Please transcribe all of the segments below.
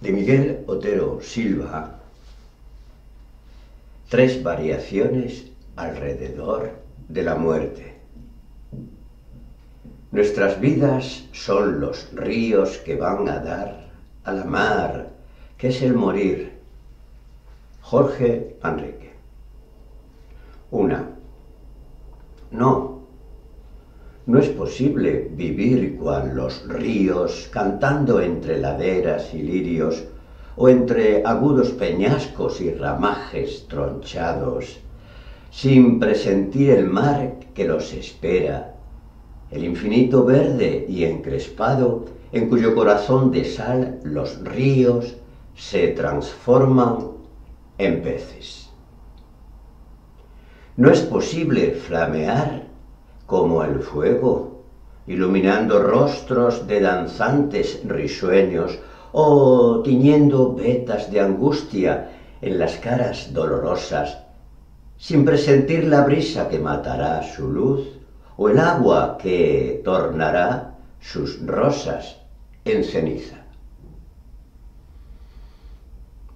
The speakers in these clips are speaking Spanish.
de Miguel Otero Silva, tres variaciones alrededor de la muerte. Nuestras vidas son los ríos que van a dar a la mar, que es el morir. Jorge Enrique. Una. No, no es posible vivir cual los ríos, cantando entre laderas y lirios, o entre agudos peñascos y ramajes tronchados, sin presentir el mar que los espera, el infinito verde y encrespado, en cuyo corazón de sal los ríos se transforman en peces. No es posible flamear como el fuego, iluminando rostros de danzantes risueños o tiñendo vetas de angustia en las caras dolorosas, sin presentir la brisa que matará su luz o el agua que tornará sus rosas en ceniza.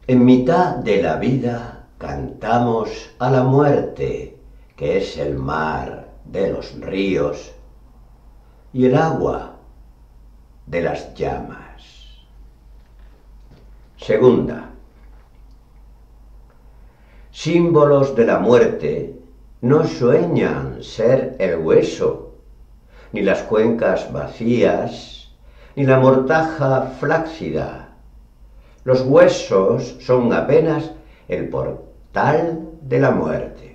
En mitad de la vida cantamos a la muerte, que es el mar de los ríos y el agua de las llamas. Segunda, símbolos de la muerte no sueñan ser el hueso, ni las cuencas vacías, ni la mortaja flácida. Los huesos son apenas el portal de la muerte.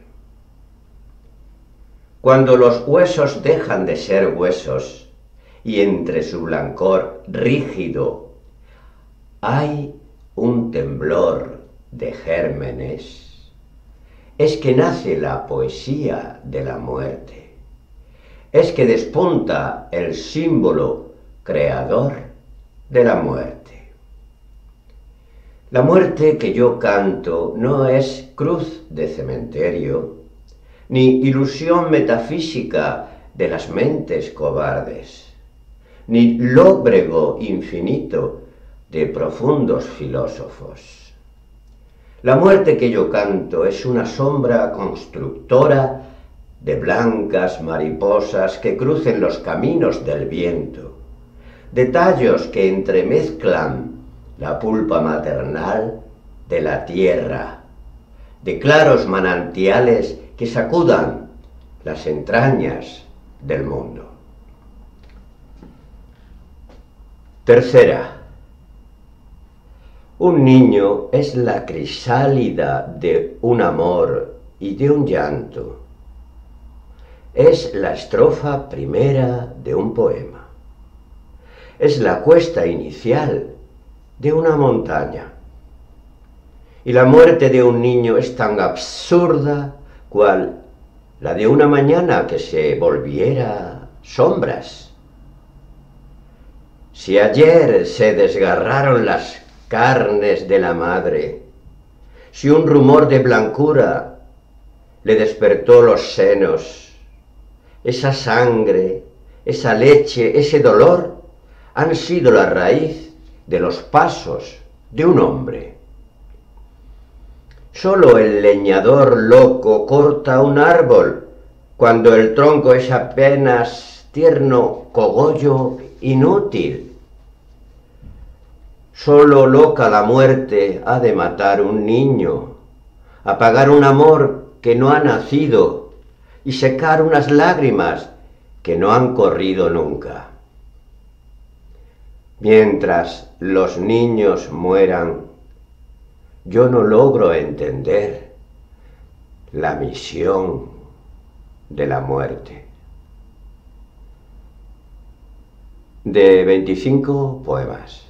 Cuando los huesos dejan de ser huesos y entre su blancor rígido hay un temblor de gérmenes, es que nace la poesía de la muerte, es que despunta el símbolo creador de la muerte. La muerte que yo canto no es cruz de cementerio, ni ilusión metafísica de las mentes cobardes, ni lóbrego infinito de profundos filósofos. La muerte que yo canto es una sombra constructora de blancas mariposas que crucen los caminos del viento, de tallos que entremezclan la pulpa maternal de la tierra, de claros manantiales que sacudan las entrañas del mundo. Tercera, un niño es la crisálida de un amor y de un llanto. Es la estrofa primera de un poema. Es la cuesta inicial de una montaña. Y la muerte de un niño es tan absurda cual la de una mañana que se volviera sombras. Si ayer se desgarraron las carnes de la madre, si un rumor de blancura le despertó los senos, esa sangre, esa leche, ese dolor han sido la raíz de los pasos de un hombre. Solo el leñador loco corta un árbol cuando el tronco es apenas tierno cogollo inútil. Solo loca la muerte ha de matar un niño, apagar un amor que no ha nacido y secar unas lágrimas que no han corrido nunca. Mientras los niños mueran, yo no logro entender la misión de la muerte. De 25 poemas.